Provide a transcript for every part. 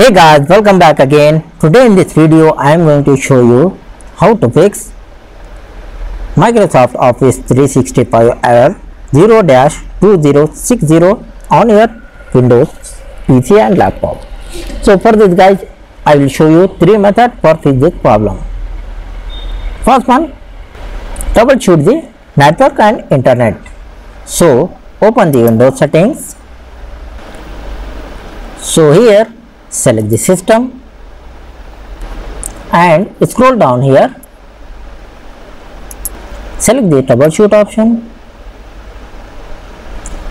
Hey guys, welcome back again. Today in this video I am going to show you how to fix Microsoft Office 365 error 0-2060 on your Windows PC and laptop. So for this guys, I will show you three methods for fix this problem. First one, troubleshoot the network and internet. So open the Windows settings. So here select the system and scroll down here. Select the troubleshoot option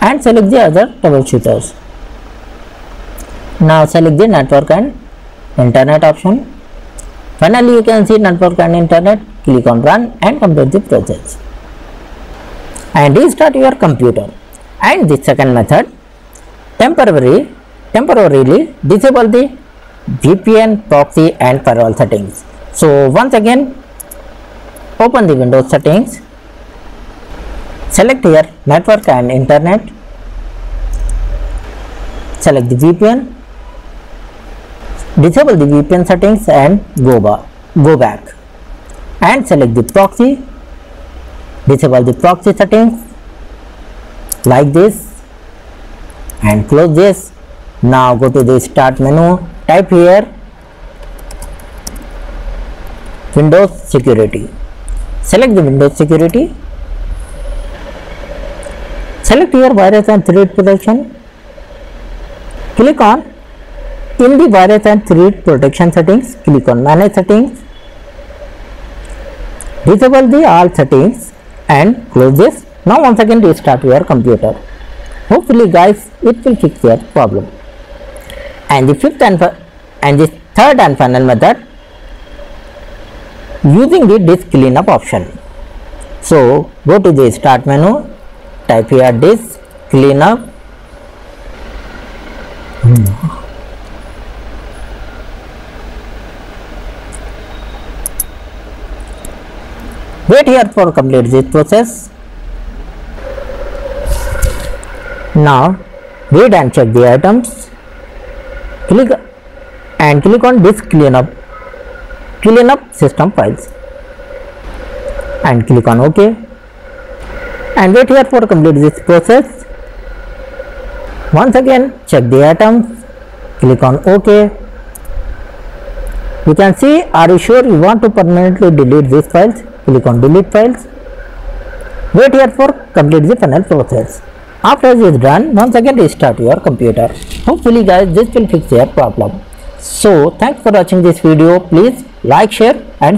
and select the other troubleshooters. Now select the network and internet option. Finally you can see network and internet. Click on run and complete the process and restart your computer. And the second method temporary temporarily disable the VPN proxy and firewall settings. So once again open the Windows settings, select here network and internet, select the VPN, disable the VPN settings and go, ba go back and select the proxy, disable the proxy settings like this and close this now go to the start menu. Type here windows security. Select the windows security. Select here virus and threat protection. Click on in the virus and threat protection settings click on manage settings. Disable the all settings and close this. Now once again restart your computer. Hopefully guys it will fix your problem and the fifth and, and the third and final method using the disk cleanup option. So go to the start menu type here disk cleanup. Wait here for complete this process. Now read and check the items click and click on disk cleanup cleanup system files. And click on ok. And wait here for complete this process. Once again check the items. Click on ok. You can see are you sure you want to permanently delete these files? Click on delete files. Wait here for complete the final process after this is done once again restart your computer. Hopefully guys this will fix your problem. So thanks for watching this video. Please like share and subscribe